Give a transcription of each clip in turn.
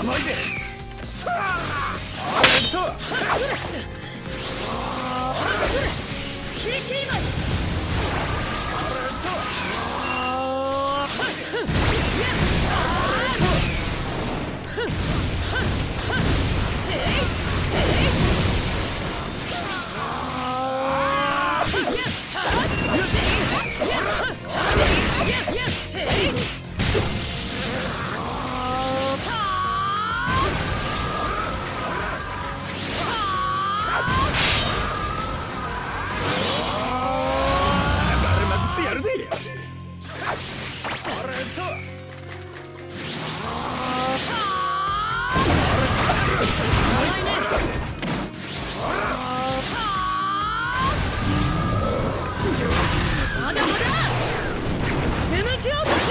甘いぜさ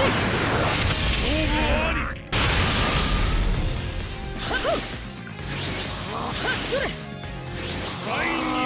あっとキ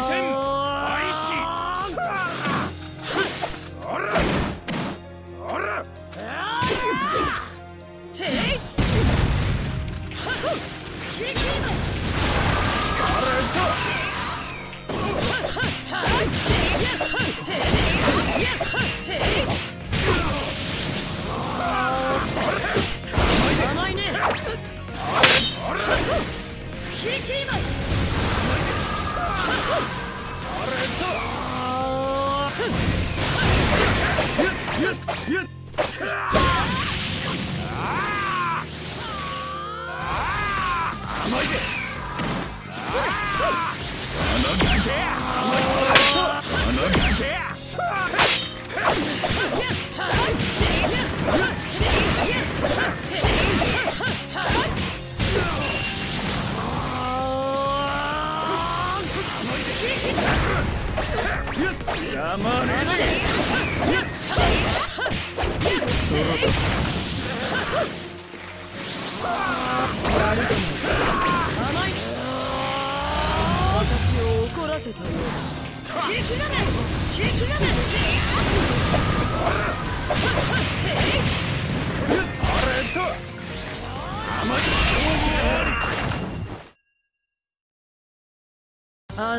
リ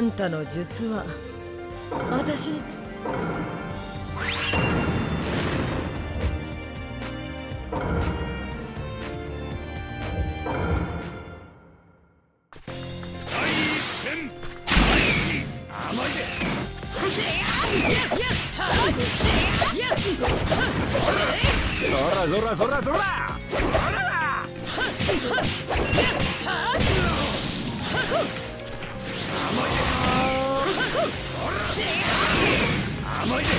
んたの術は私に。そらそらそら甘いぜ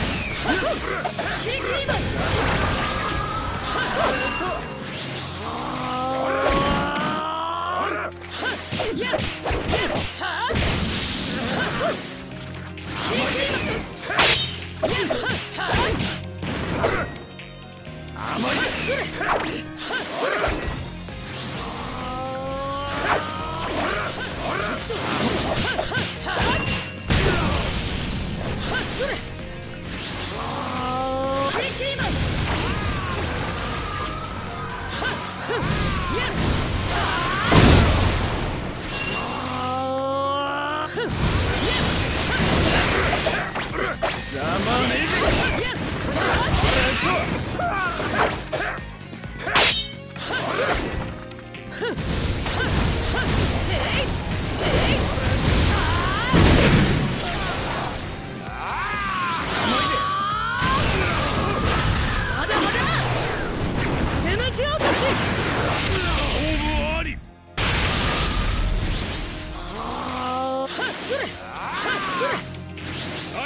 遅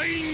い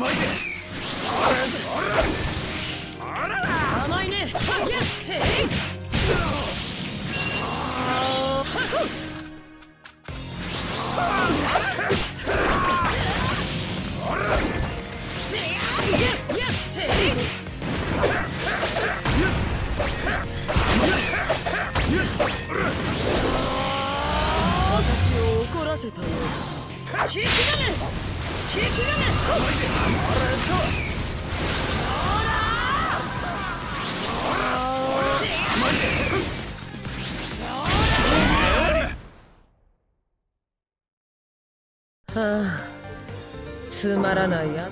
甘いぜ。はあつまらないや。